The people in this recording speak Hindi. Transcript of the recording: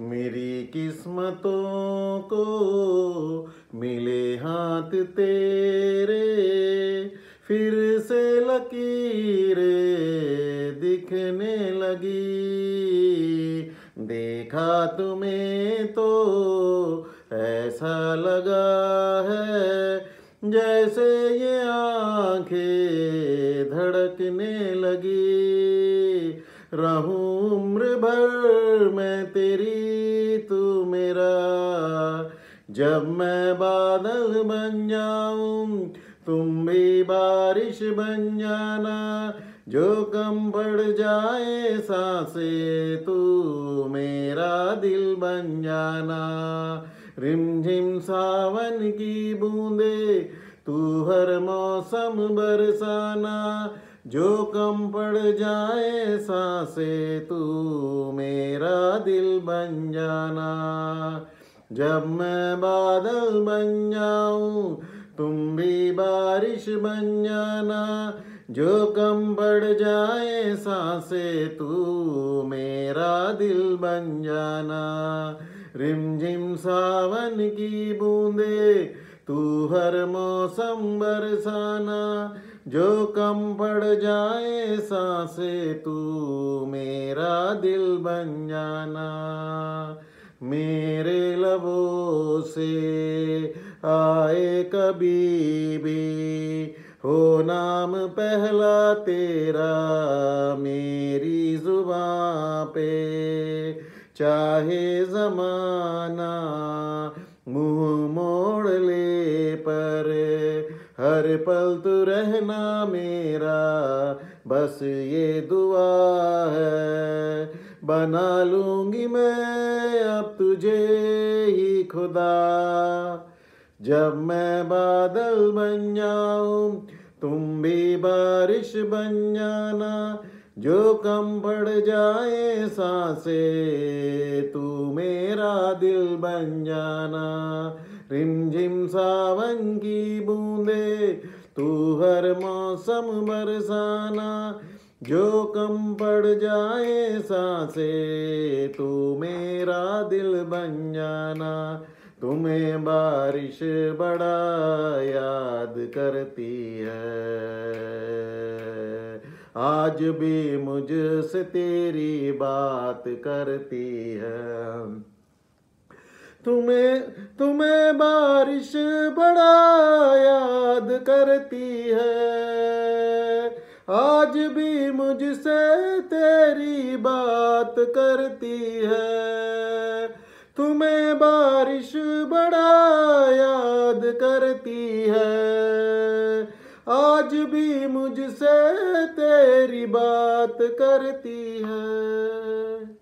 मेरी किस्मतों को मिले हाथ तेरे, फिर से लकीरें दिखने लगी। देखा तुम्हें तो ऐसा लगा है जैसे ये आँखें धड़कने लगी। रहूँ उम्र भर मैं तेरी तू मेरा। जब मैं बादल बन जाऊँ, तुम भी बारिश बन जाना। जो कम पड़ जाए सांसे, तू मेरा दिल बन जाना। रिमझिम सावन की बूंदे, तू हर मौसम बरसाना। जो कम पड़ जाए सांसे तू मेरा दिल बन जाना। जब मैं बादल बन जाऊँ, तुम भी बारिश बन जाना। जो कम बढ़ जाए सांसे तू मेरा दिल बन जाना। रिमझिम सावन की बूंदे, तू हर मौसम बरसाना। जो कम पड़ जाए सांसे तू मेरा दिल बन जाना, मेरे लबों से आए कभी भी हो नाम पहला तेरा मेरी जुबां पे। चाहे जमाना मुँह मोड़ ले पर हर पल तू रहना मेरा, बस ये दुआ है। बना लूँगी मैं अब तुझे ही खुदा। जब मैं बादल बन जाऊँ, तुम भी बारिश बन जाना। जो कम पड़ जाए सांसे, तू मेरा दिल बन जाना। रिमझिम सावन की बूंदे तू हर मौसम बरसाना, जो कम पड़ जाए सांसे, तू मेरा दिल बन जाना। तुम्हें बारिश बड़ा याद करती है। आज भी मुझसे तेरी बात करती है। तुम्हें तुम्हें बारिश बड़ा याद करती है। आज भी मुझसे तेरी बात करती है। तुम्हें बारिश बड़ा याद करती है। आज भी मुझसे तेरी बात करती है।